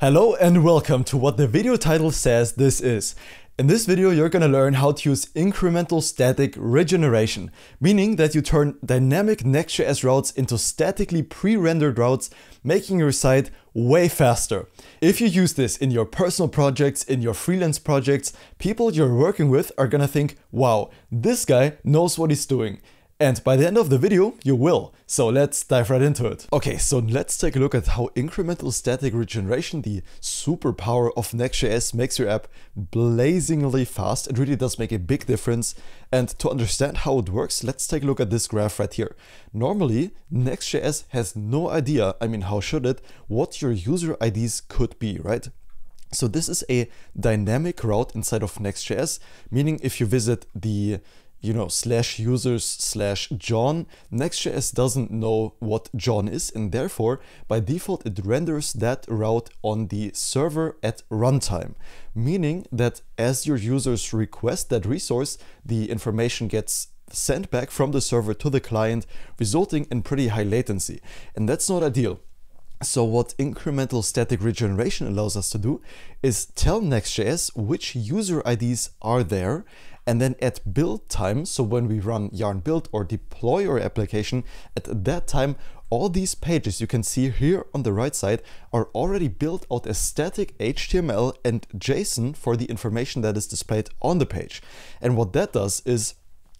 Hello and welcome to what the video title says this is. In this video you're gonna learn how to use incremental static regeneration, meaning that you turn dynamic Next.js routes into statically pre-rendered routes, making your site way faster. If you use this in your personal projects, in your freelance projects, people you're working with are gonna think, wow, this guy knows what he's doing. And by the end of the video, you will. So let's dive right into it. Okay, so let's take a look at how incremental static regeneration, the superpower of Next.js, makes your app blazingly fast. It really does make a big difference. And to understand how it works, let's take a look at this graph right here. Normally, Next.js has no idea, I mean, how should it, what your user IDs could be, right? So this is a dynamic route inside of Next.js, meaning if you visit the you know, slash users slash John, Next.js doesn't know what John is, and therefore, by default, it renders that route on the server at runtime, meaning that as your users request that resource, the information gets sent back from the server to the client, resulting in pretty high latency. And that's not ideal. So what incremental static regeneration allows us to do is tell Next.js which user IDs are there and then at build time, so when we run yarn build or deploy our application, at that time, all these pages you can see here on the right side are already built out as static HTML and JSON for the information that is displayed on the page. And what that does is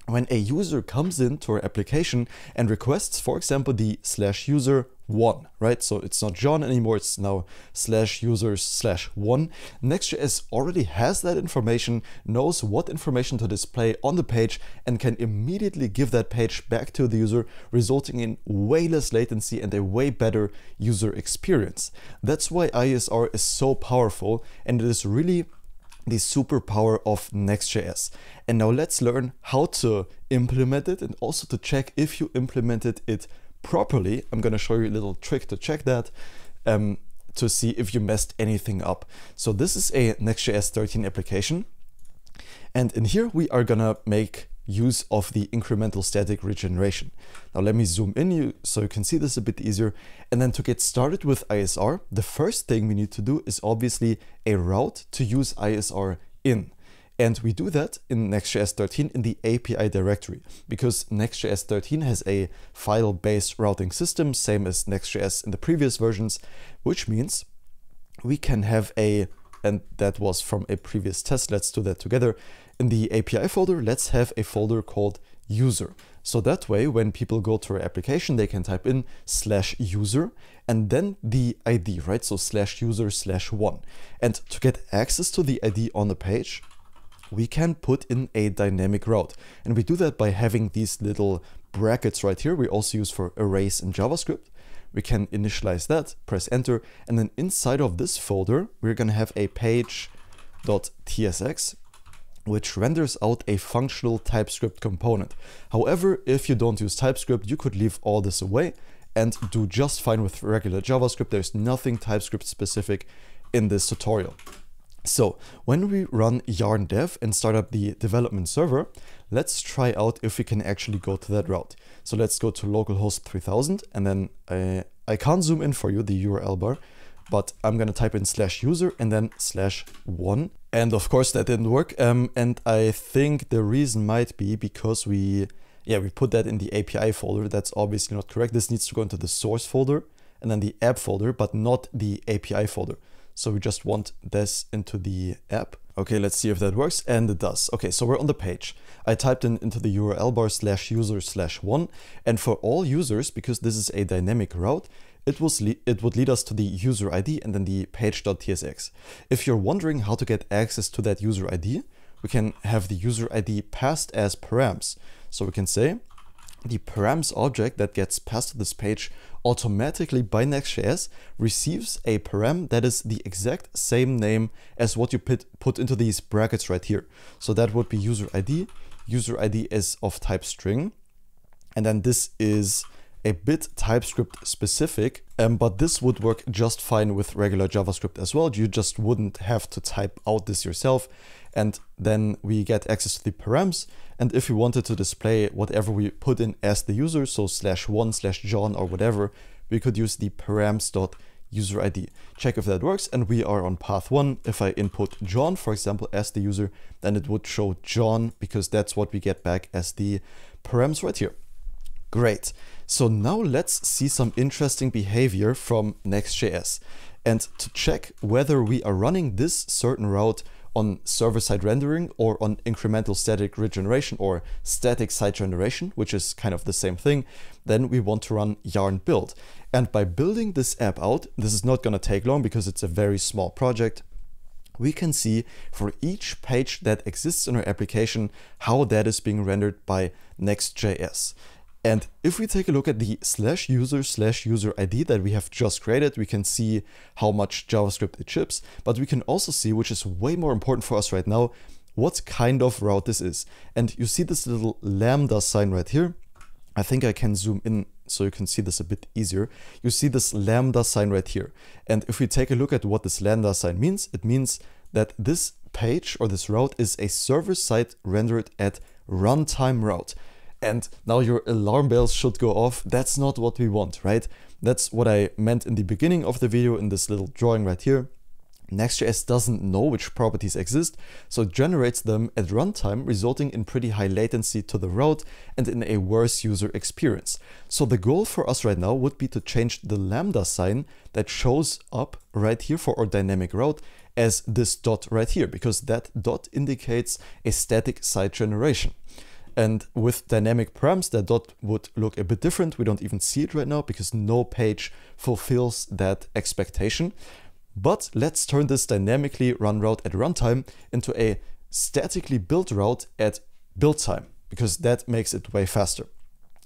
when a user comes into our application and requests, for example, the slash user one, right? So it's not John anymore, it's now slash users slash one. Next.js already has that information, knows what information to display on the page, and can immediately give that page back to the user, resulting in way less latency and a way better user experience. That's why ISR is so powerful, and it is really the superpower of Next.js. And now let's learn how to implement it and also to check if you implemented it properly, I'm going to show you a little trick to check that um, to see if you messed anything up. So this is a Next.js 13 application. And in here we are going to make use of the incremental static regeneration. Now let me zoom in you so you can see this a bit easier. And then to get started with ISR, the first thing we need to do is obviously a route to use ISR in. And we do that in Next.js 13 in the API directory because Next.js 13 has a file-based routing system, same as Next.js in the previous versions, which means we can have a, and that was from a previous test, let's do that together. In the API folder, let's have a folder called user. So that way, when people go to our application, they can type in slash user and then the ID, right? So slash user slash one. And to get access to the ID on the page, we can put in a dynamic route. And we do that by having these little brackets right here. We also use for arrays in JavaScript. We can initialize that, press enter, and then inside of this folder, we're gonna have a page.tsx which renders out a functional TypeScript component. However, if you don't use TypeScript, you could leave all this away and do just fine with regular JavaScript. There's nothing TypeScript specific in this tutorial. So when we run yarn dev and start up the development server, let's try out if we can actually go to that route. So let's go to localhost 3000 and then I, I can't zoom in for you the URL bar, but I'm gonna type in slash user and then slash one. And of course that didn't work. Um, and I think the reason might be because we, yeah, we put that in the API folder. That's obviously not correct. This needs to go into the source folder and then the app folder, but not the API folder. So we just want this into the app. Okay, let's see if that works. And it does. Okay, so we're on the page. I typed in into the URL bar slash user slash one. And for all users, because this is a dynamic route, it, was it would lead us to the user ID and then the page.tsx. If you're wondering how to get access to that user ID, we can have the user ID passed as params. So we can say the params object that gets passed to this page automatically by Next.js receives a param that is the exact same name as what you put, put into these brackets right here. So that would be user ID. User ID is of type string. And then this is a bit TypeScript specific, um, but this would work just fine with regular JavaScript as well. You just wouldn't have to type out this yourself. And then we get access to the params. And if we wanted to display whatever we put in as the user, so slash one slash John or whatever, we could use the params.user user ID. Check if that works and we are on path one. If I input John, for example, as the user, then it would show John because that's what we get back as the params right here. Great. So now let's see some interesting behavior from Next.js. And to check whether we are running this certain route on server-side rendering or on incremental static regeneration or static site generation, which is kind of the same thing, then we want to run yarn build. And by building this app out, this is not going to take long because it's a very small project, we can see for each page that exists in our application how that is being rendered by Next.js. And if we take a look at the slash user slash user ID that we have just created, we can see how much JavaScript it ships, but we can also see, which is way more important for us right now, what kind of route this is. And you see this little lambda sign right here. I think I can zoom in so you can see this a bit easier. You see this lambda sign right here. And if we take a look at what this lambda sign means, it means that this page or this route is a server-side rendered at runtime route and now your alarm bells should go off. That's not what we want, right? That's what I meant in the beginning of the video in this little drawing right here. Next.js doesn't know which properties exist, so it generates them at runtime, resulting in pretty high latency to the route and in a worse user experience. So the goal for us right now would be to change the lambda sign that shows up right here for our dynamic route as this dot right here, because that dot indicates a static site generation. And with dynamic params, that dot would look a bit different. We don't even see it right now because no page fulfills that expectation. But let's turn this dynamically run route at runtime into a statically built route at build time because that makes it way faster.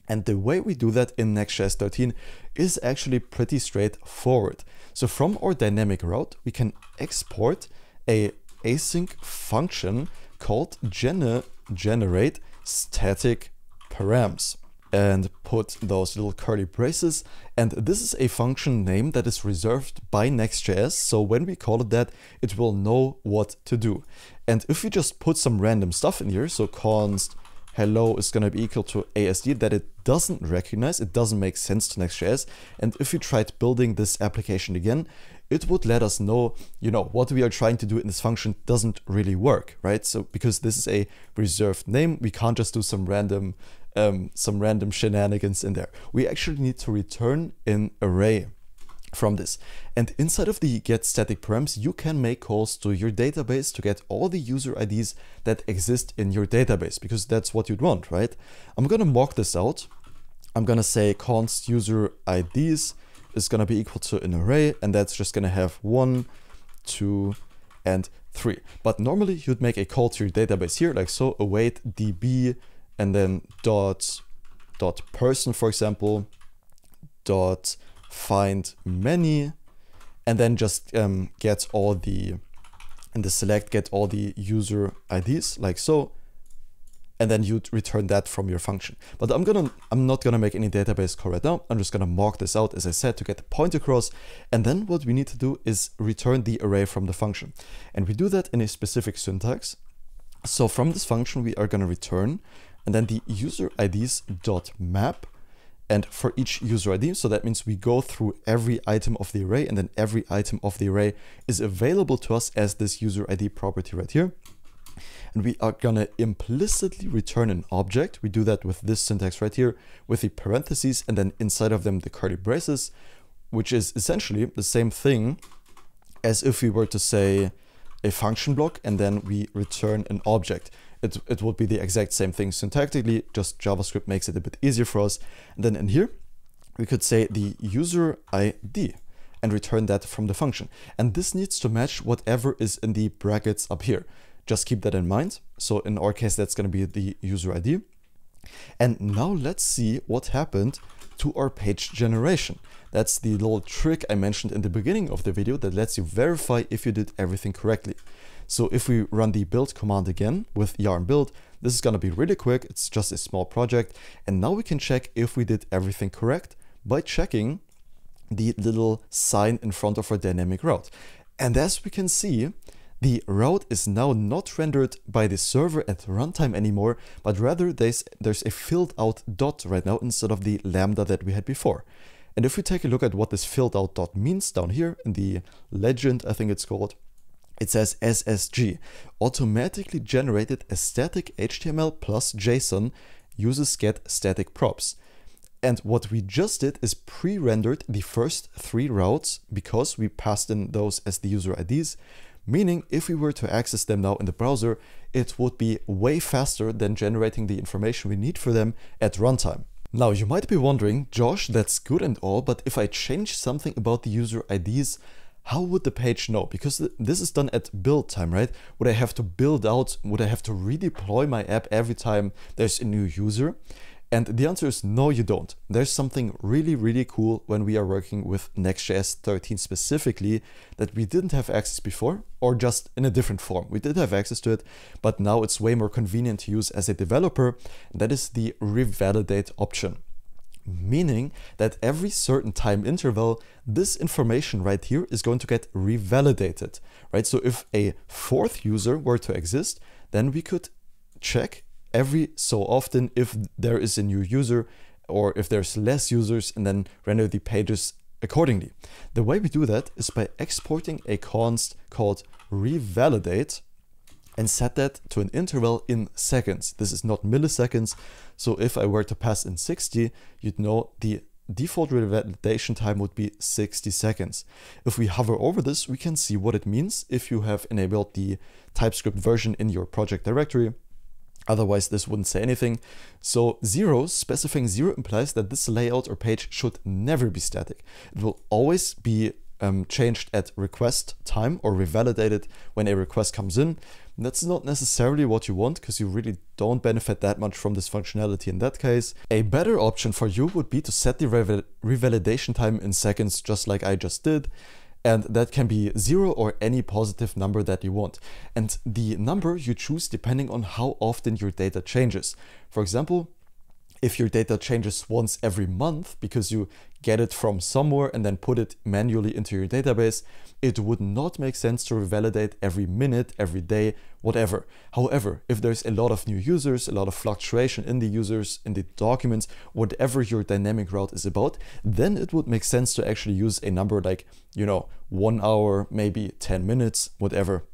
And the way we do that in Next.js 13 is actually pretty straightforward. So from our dynamic route, we can export a async function called gene generate static params and put those little curly braces. And this is a function name that is reserved by Next.js. So when we call it that, it will know what to do. And if we just put some random stuff in here, so const hello is going to be equal to ASD that it doesn't recognize, it doesn't make sense to Next.js. And if we tried building this application again, it would let us know, you know, what we are trying to do in this function doesn't really work, right? So because this is a reserved name, we can't just do some random um, some random shenanigans in there. We actually need to return an array from this. And inside of the get static params, you can make calls to your database to get all the user IDs that exist in your database, because that's what you'd want, right? I'm gonna mock this out. I'm gonna say const user IDs is going to be equal to an array, and that's just going to have one, two, and three. But normally you'd make a call to your database here, like so, await db, and then dot dot person, for example, dot find many, and then just um, get all the in the select get all the user IDs like so and then you return that from your function. But I'm gonna, I'm not gonna make any database call right now. I'm just gonna mark this out, as I said, to get the point across. And then what we need to do is return the array from the function. And we do that in a specific syntax. So from this function, we are gonna return, and then the user IDs dot map, and for each user ID, so that means we go through every item of the array, and then every item of the array is available to us as this user ID property right here and we are gonna implicitly return an object. We do that with this syntax right here with the parentheses and then inside of them the curly braces, which is essentially the same thing as if we were to say a function block and then we return an object. It, it would be the exact same thing syntactically, just JavaScript makes it a bit easier for us. And then in here, we could say the user ID and return that from the function. And this needs to match whatever is in the brackets up here. Just keep that in mind. So in our case, that's going to be the user ID. And now let's see what happened to our page generation. That's the little trick I mentioned in the beginning of the video that lets you verify if you did everything correctly. So if we run the build command again with yarn build, this is going to be really quick. It's just a small project. And now we can check if we did everything correct by checking the little sign in front of our dynamic route. And as we can see, the route is now not rendered by the server at runtime anymore, but rather there's, there's a filled out dot right now instead of the lambda that we had before. And if we take a look at what this filled out dot means down here in the legend, I think it's called, it says SSG, automatically generated a static HTML plus JSON uses get static props. And what we just did is pre-rendered the first three routes because we passed in those as the user IDs, meaning if we were to access them now in the browser, it would be way faster than generating the information we need for them at runtime. Now you might be wondering, Josh, that's good and all, but if I change something about the user IDs, how would the page know? Because this is done at build time, right? Would I have to build out, would I have to redeploy my app every time there's a new user? And the answer is no, you don't. There's something really, really cool when we are working with Next.js 13 specifically that we didn't have access before, or just in a different form. We did have access to it, but now it's way more convenient to use as a developer. that is the revalidate option meaning that every certain time interval, this information right here is going to get revalidated, right? So if a fourth user were to exist, then we could check every so often if there is a new user or if there's less users and then render the pages accordingly. The way we do that is by exporting a const called revalidate and set that to an interval in seconds. This is not milliseconds. So if I were to pass in 60, you'd know the default revalidation time would be 60 seconds. If we hover over this, we can see what it means if you have enabled the TypeScript version in your project directory. Otherwise, this wouldn't say anything. So zero, specifying zero implies that this layout or page should never be static. It will always be um, changed at request time or revalidated when a request comes in. That's not necessarily what you want because you really don't benefit that much from this functionality in that case. A better option for you would be to set the revalidation time in seconds just like I just did and that can be zero or any positive number that you want. And the number you choose depending on how often your data changes. For example, if your data changes once every month because you get it from somewhere and then put it manually into your database, it would not make sense to revalidate every minute, every day, whatever. However, if there's a lot of new users, a lot of fluctuation in the users, in the documents, whatever your dynamic route is about, then it would make sense to actually use a number like, you know, one hour, maybe 10 minutes, whatever.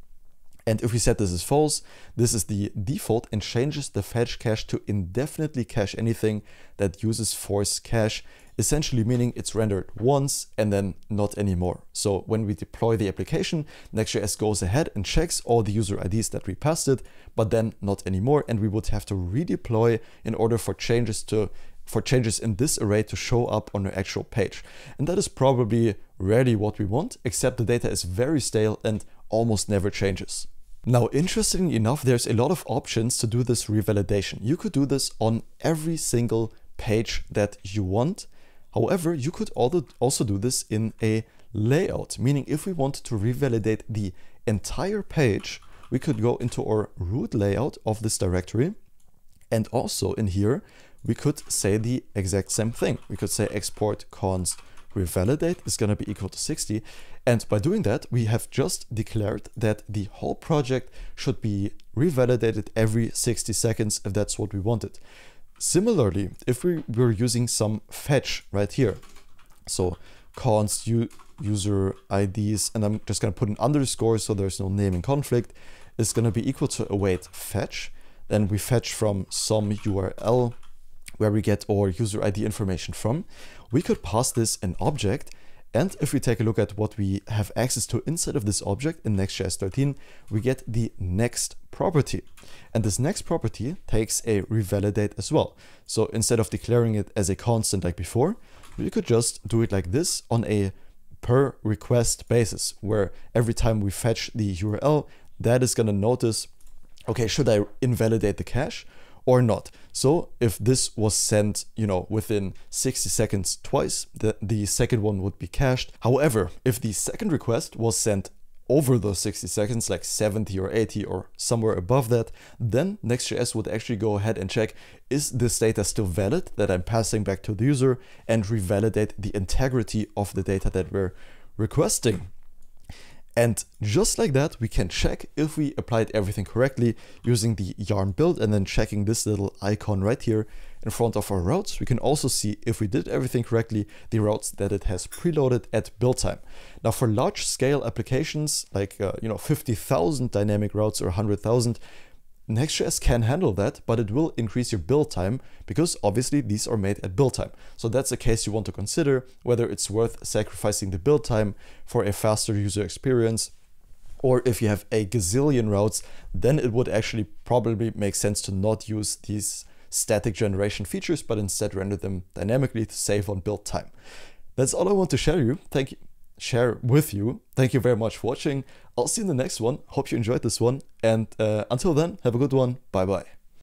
And if we set this as false, this is the default and changes the fetch cache to indefinitely cache anything that uses force cache, essentially meaning it's rendered once and then not anymore. So when we deploy the application, Next.js goes ahead and checks all the user IDs that we passed it, but then not anymore. And we would have to redeploy in order for changes to for changes in this array to show up on the actual page. And that is probably rarely what we want, except the data is very stale and almost never changes. Now, interestingly enough, there's a lot of options to do this revalidation. You could do this on every single page that you want. However, you could also do this in a layout, meaning if we want to revalidate the entire page, we could go into our root layout of this directory. And also in here, we could say the exact same thing. We could say export const revalidate is going to be equal to 60. And by doing that, we have just declared that the whole project should be revalidated every 60 seconds if that's what we wanted. Similarly, if we were using some fetch right here, so const user IDs, and I'm just going to put an underscore so there's no naming conflict, is going to be equal to await fetch. Then we fetch from some URL where we get our user ID information from, we could pass this an object. And if we take a look at what we have access to inside of this object in Next.js 13, we get the next property. And this next property takes a revalidate as well. So instead of declaring it as a constant like before, we could just do it like this on a per request basis, where every time we fetch the URL, that is going to notice, okay, should I invalidate the cache or not. So if this was sent, you know, within 60 seconds twice, the, the second one would be cached. However, if the second request was sent over those 60 seconds, like 70 or 80 or somewhere above that, then Next.js would actually go ahead and check, is this data still valid that I'm passing back to the user and revalidate the integrity of the data that we're requesting. And just like that, we can check if we applied everything correctly using the yarn build and then checking this little icon right here in front of our routes. We can also see if we did everything correctly, the routes that it has preloaded at build time. Now for large scale applications like, uh, you know, 50,000 dynamic routes or 100,000, Next.js can handle that, but it will increase your build time because obviously these are made at build time. So that's a case you want to consider whether it's worth sacrificing the build time for a faster user experience. Or if you have a gazillion routes, then it would actually probably make sense to not use these static generation features, but instead render them dynamically to save on build time. That's all I want to share you. Thank you share with you. Thank you very much for watching. I'll see you in the next one. Hope you enjoyed this one. And uh, until then, have a good one. Bye bye.